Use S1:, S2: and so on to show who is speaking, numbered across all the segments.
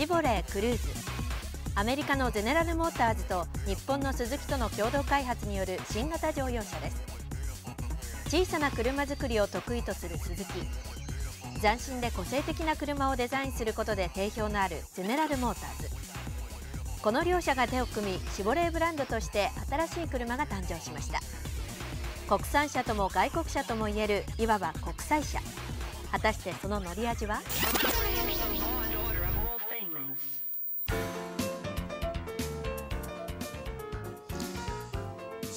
S1: シボレークルーズ。アメリカのゼネラルモーターズと日本のスズキとの共同開発による新型乗用車です。小さな車作りを得意とするスズキ斬新で個性的な車をデザインすることで定評のあるゼネラルモーターズ。この両社が手を組みシボレーブランドとして新しい車が誕生しました。国産車とも外国車ともいえるいわば国際車。果たしてその乗り味は？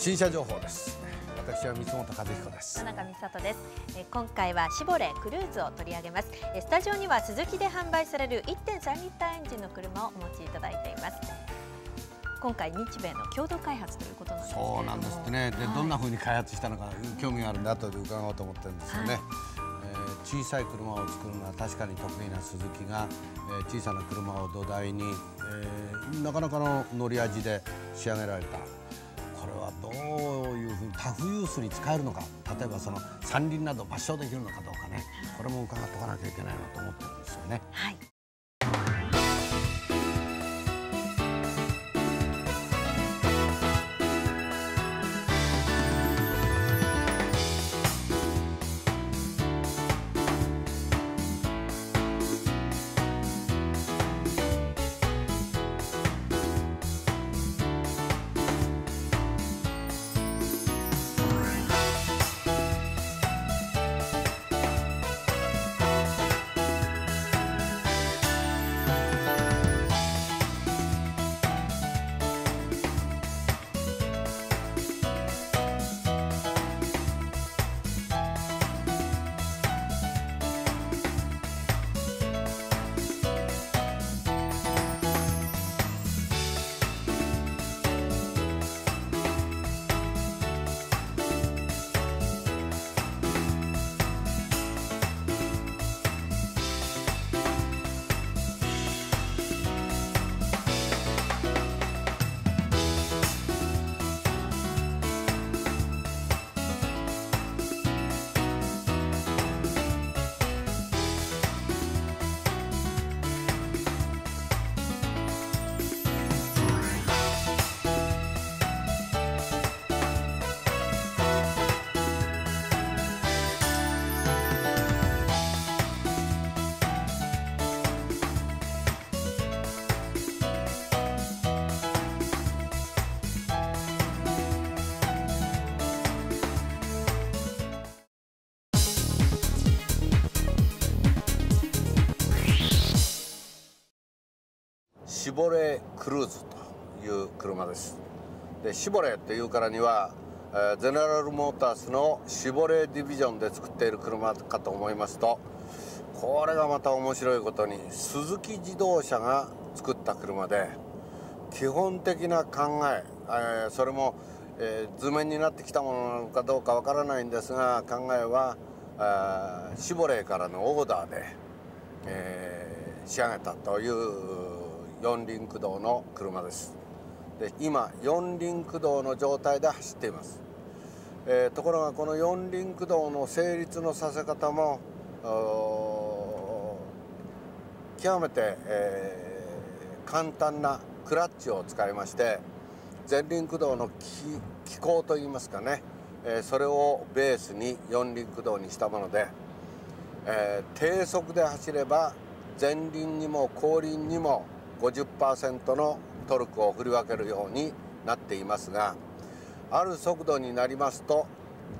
S2: 新車情報です。私は三本和彦です。
S1: 田中美里です。え今回はシボレークルーズを取り上げます。えスタジオにはスズキで販売される1.3リッターエンジンの車をお持ちいただいています。今回日米の共同開発ということなんです
S2: そうなんですってね。で、
S1: はい。
S2: どんな風に開発したのか興味があるんで後で伺おうと思ってるんですよね、
S1: はい。
S2: えー小さい車を作るのは確かに得意な鈴木が、えー小さな車を土台に、えーなかなかの乗り味で仕上げられたこれはどういうふうにタフユースに使えるのか例えばその山林など抹消できるのかどうかねこれも伺っておかなきゃいけないなと思ってるんですよね。
S1: はい
S2: シボレークルーズという車です。でシボレーっていうからには、ゼネラルモータースのシボレーディビジョンで作っている車かと思いますとこれがまた面白いことに鈴木自動車が作った車で基本的な考ええそれも、え図面になってきたものなのかどうかわからないんですが考えはあシボレーからのオーダーで、え仕上げたという四輪駆動の車です。で今四輪駆動の状態で走っています、えーところがこの四輪駆動の成立のさせ方も極めて、えー簡単なクラッチを使いまして前輪駆動の機機構といいますかね、えーそれをベースに四輪駆動にしたもので、えー低速で走れば前輪にも後輪にも50%のトルクを振り分けるようになっていますがある速度になりますと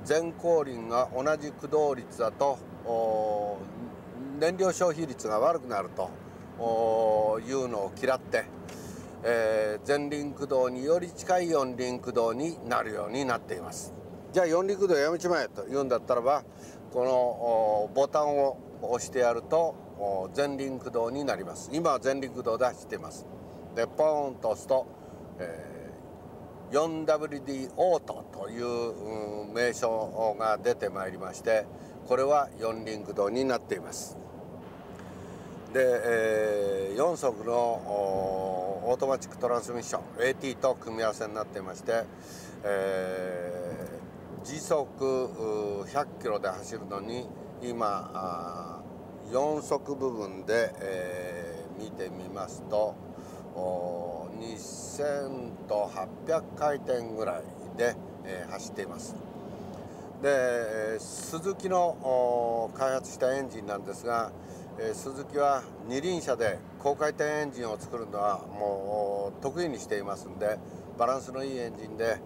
S2: 前後輪が同じ駆動率だと燃料消費率が悪くなるというのを嫌って、えー前輪駆動により近い四輪駆動になるようになっています。じゃあ四輪駆動やめちまえと言うんだったらばこのボタンを押してやると前輪駆動になります。今は前輪駆動で走ってます。でポーンと押すと、えー 4WD オートといううん名称が出てまいりましてこれは四輪駆動になっています。で、え4速のオートマチックトランスミッション AT と組み合わせになっていまして、えー時速100キロで走るのに今あ4速部分で、えー見てみますと2000と800回転ぐらいで、えー、走っています。でスズキの開発したエンジンなんですが、えー、スズキは二輪車で高回転エンジンを作るのはもう得意にしていますんでバランスのいいエンジンで、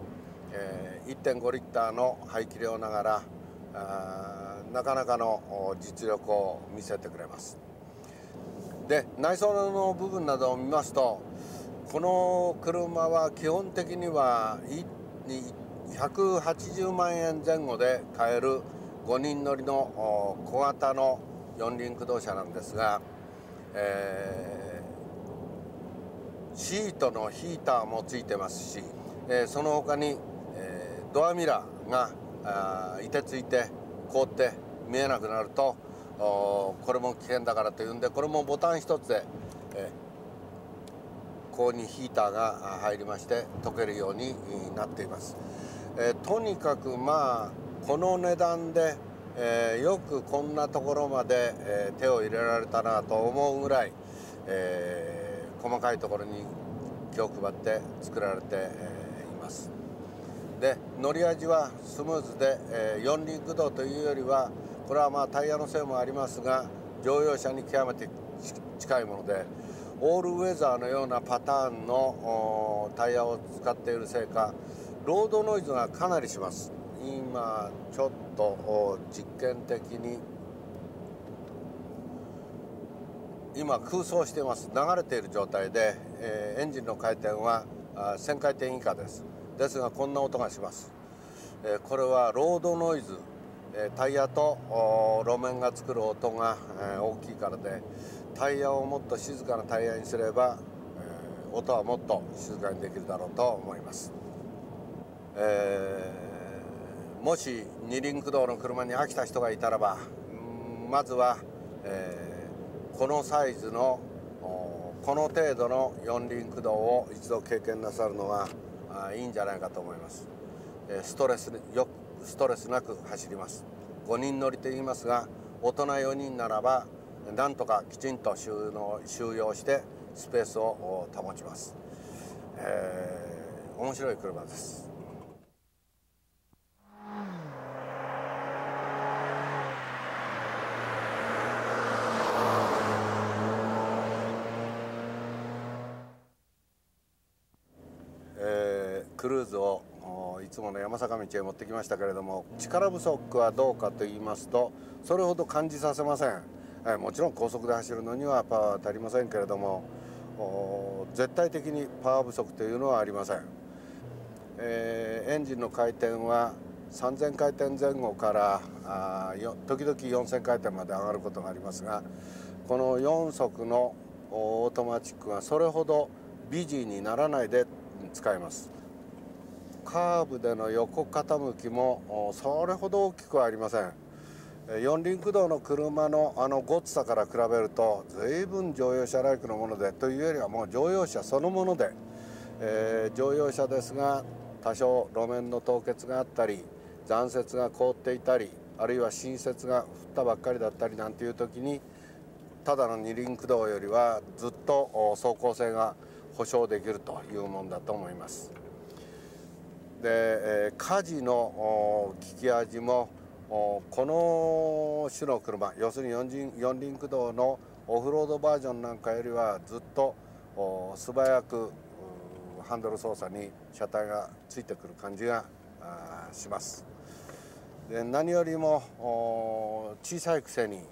S2: えー、1.5リッターの排気量ながらなかなかの実力を見せてくれます。で内装の部分などを見ますとこの車は基本的には180万円前後で買える5人乗りの小型の四輪駆動車なんですが、えー、シートのヒーターもついてますし、えー、その他に、えー、ドアミラーがいてついて凍って見えなくなるとこれも危険だからというんでこれもボタン一つで、えー、ここにヒーターが入りまして溶けるようになっています。えー、とにかくまあこの値段で、えー、よくこんなところまで、えー、手を入れられたなと思うぐらい、え細かいところに気を配って作られて、いますで乗り味はスムーズで、え四輪駆動というよりはこれはまあタイヤのせいもありますが乗用車に極めて近いものでオールウェザーのようなパターンのタイヤを使っているせいかロードノイズがかなりします。今ちょっと実験的に今空想しています。流れている状態で、えー、エンジンの回転は1000回転以下です。ですがこんな音がします、えー、これはロードノイズ、えー、タイヤと路面が作る音が、え大きいからでタイヤをもっと静かなタイヤにすれば、え音はもっと静かにできるだろうと思います。え、もし二輪駆動の車に飽きた人がいたらばまずは、え、このサイズのこの程度の四輪駆動を一度経験なさるのがいいんじゃないかと思います、え、ストレスよくストレスなく走ります。5人乗りと言いますが大人4人ならばなんとかきちんと収納収容してスペースを保ちます、えー、面白い車ですクルーズをいつもの山坂道へ持ってきましたけれども力不足はどうかと言いますとそれほど感じさせません、えもちろん高速で走るのにはパワー足りませんけれども絶対的にパワー不足というのはありません、えー、エンジンの回転は3000回転前後からあ時々4000回転まで上がることがありますがこの4速のオートマチックはそれほどビジーにならないで使えます。カーブでの横傾きもそれほど大きくはありません四輪駆動の車のあのごつさから比べると随分乗用車ライクのものでというよりはもう乗用車そのもので、えー、乗用車ですが多少路面の凍結があったり残雪が凍っていたりあるいは新雪が降ったばっかりだったりなんていう時にただの二輪駆動よりはずっと走行性が保証できるというものだと思います。で、え、火事の利き味もこの種の車要するに四輪駆動のオフロードバージョンなんかよりはずっと素早くハンドル操作に車体がついてくる感じがします。で何よりも小さいくせに、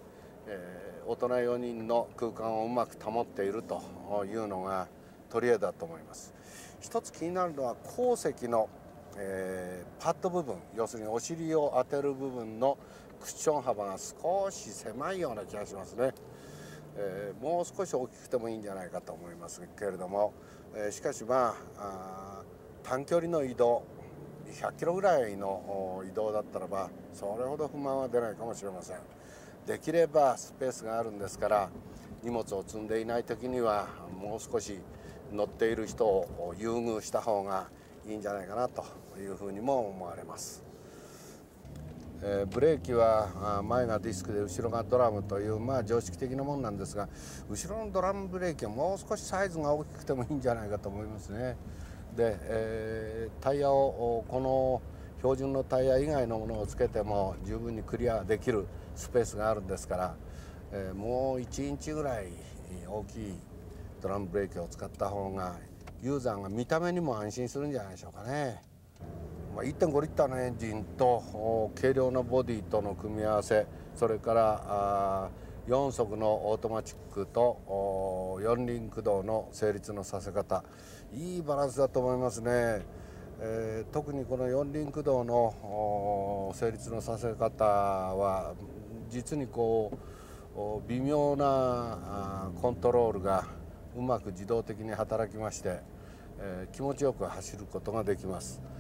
S2: えー、大人4人の空間をうまく保っているというのが取り柄だと思います。一つ気になるのは後石のえー、パッド部分要するにお尻を当てる部分のクッション幅が少し狭いような気がしますね、えー、もう少し大きくてもいいんじゃないかと思いますけれども、えー、しかしまあ短距離の移動100キロぐらいの移動だったらばそれほど不満は出ないかもしれません。できればスペースがあるんですから荷物を積んでいない時にはもう少し乗っている人を優遇した方がいいんじゃないかなというふうにも思われますえー、ブレーキは前がディスクで後ろがドラムという、まあ、常識的なもんなんですが後ろのドラムブレーキはもう少しサイズが大きくてもいいんじゃないかと思いますね。で、えー、タイヤをこの標準のタイヤ以外のものをつけても十分にクリアできるスペースがあるんですから、えー、もう1インチぐらい大きいドラムブレーキを使った方がユーザーが見た目にも安心するんじゃないでしょうかね。ま1.5リッターのエンジンと軽量のボディとの組み合わせそれから4速のオートマチックと4輪駆動の成立のさせ方いいバランスだと思いますね、えー、特にこの4輪駆動の成立のさせ方は実にこう微妙なコントロールがうまく自動的に働きまして、えー、気持ちよく走ることができます。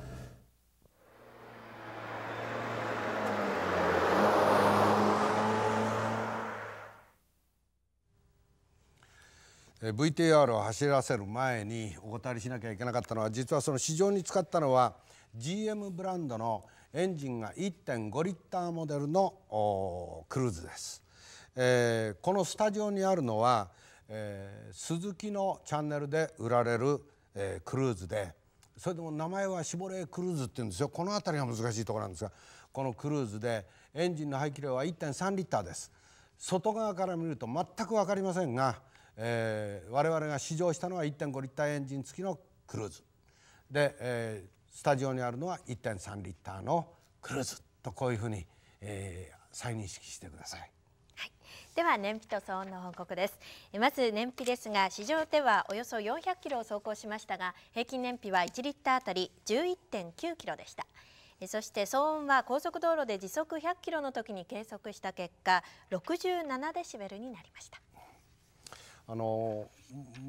S2: VTR を走らせる前にお答えしなきゃいけなかったのは実はその市場に使ったのは GM ブランドのエンジンが1.5リッターモデルのクルーズです、えー、このスタジオにあるのは、えー、スズキのチャンネルで売られる、えー、クルーズでそれでも名前はシボレークルーズっていうんですよ。この辺りが難しいところなんですがこのクルーズでエンジンの排気量は1.3リッターです。外側から見ると全く分かりませんがえー、我々が試乗したのは1.5リッターエンジン付きのクルーズ。で、えー、スタジオにあるのは1.3リッターのクルーズとこういうふうに、えー、再認識してください。
S1: はい、では燃費と騒音の報告です。まず燃費ですが市場ではおよそ400キロを走行しましたが平均燃費は1リッターあたり11.9キロでした。そして騒音は高速道路で時速100キロの時に計測した結果67デシベルになりました。
S2: あの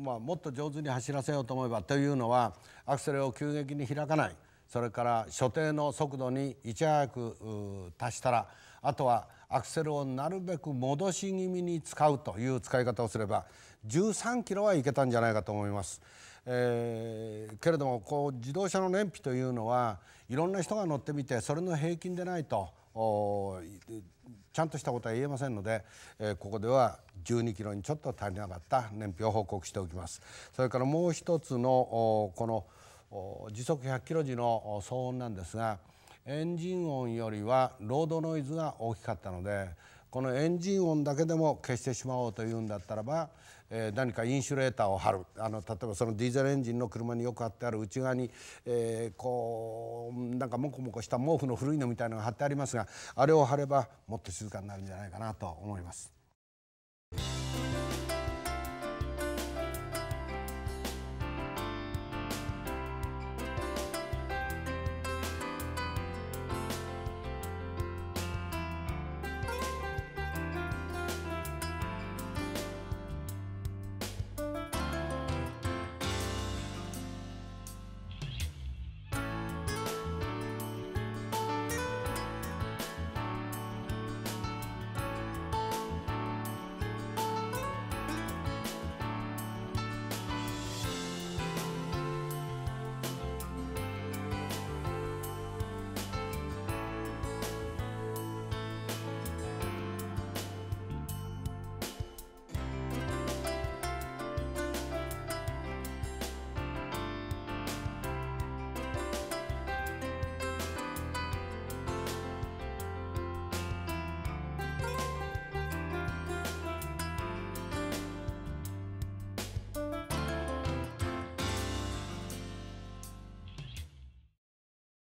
S2: まあ、もっと上手に走らせようと思えばというのはアクセルを急激に開かない。それから所定の速度にいち早く達したらあとはアクセルをなるべく戻し気味に使うという使い方をすれば13キロはいけたんじゃないかと思います。えー、けれどもこう自動車の燃費というのはいろんな人が乗ってみてそれの平均でないとちゃんとしたことは言えませんので、えー、ここでは12キロにちょっと足りなかった燃費を報告しておきますそれからもう一つのこの時速100キロ時の騒音なんですがエンジン音よりはロードノイズが大きかったのでこのエンジン音だけでも消してしまおうというんだったらば、えー、何かインシュレーターを貼るあの例えばそのディーゼルエンジンの車によく貼ってある内側に、えー、こうなんかモコモコした毛布の古いのみたいなのが貼ってありますがあれを貼ればもっと静かになるんじゃないかなと思います。